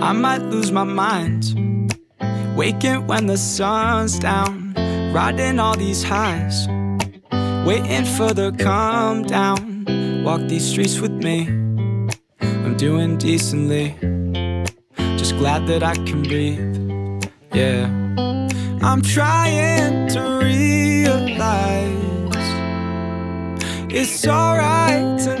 I might lose my mind. Waking when the sun's down, riding all these highs. Waiting for the calm down. Walk these streets with me. I'm doing decently. Just glad that I can breathe. Yeah. I'm trying to realize it's alright to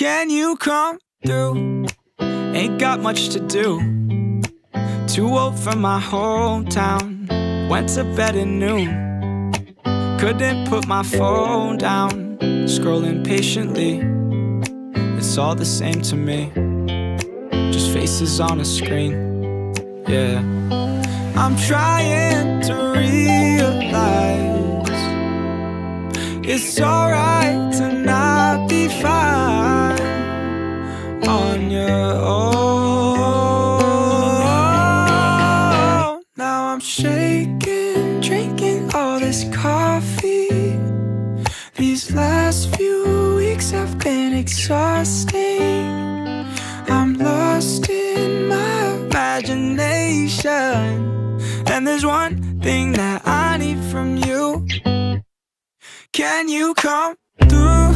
Can you come through? Ain't got much to do. Too old for my hometown. Went to bed at noon. Couldn't put my phone down. Scrolling patiently. It's all the same to me. Just faces on a screen. Yeah. I'm trying to realize it's alright have been exhausting. I'm lost in my imagination. And there's one thing that I need from you. Can you come through?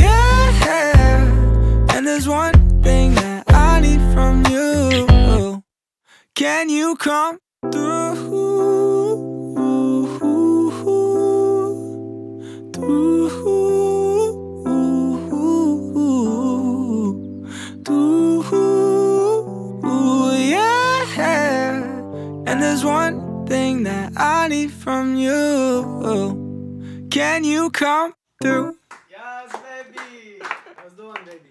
Yeah. And there's one Can you come through? Through. And there's one thing that I need from you. Can you come through? Yes, baby. How's doing, baby?